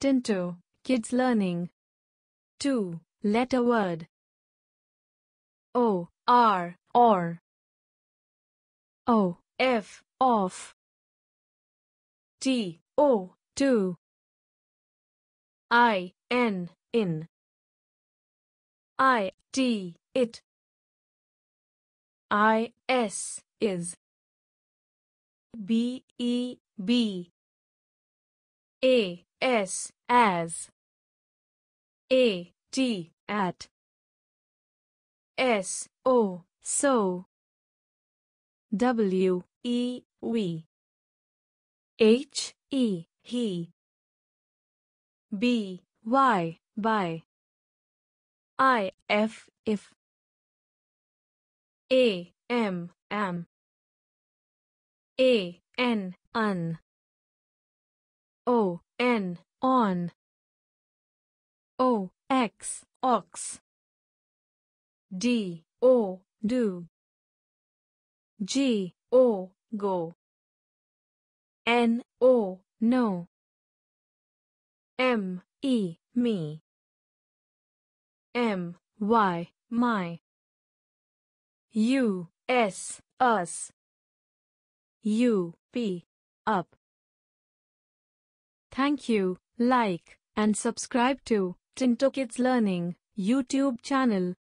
Tinto, Kids Learning. 2. Letter word. O, R, or. O, F, off. T, O, to. I, N, in. I, T, it. I, S, is. B, E, be. A, S, as. A, T, at. S, O, so. W, E, we. H, E, he. B, Y, by. I, F, if. A, M, am. A, N, un. O, N, on. O, X, ox. D, O, do. G, O, go. N, O, no. M, E, me. M, Y, my. U, S, us. U, P, up. Thank you, like, and subscribe to Tinto Kids Learning YouTube channel.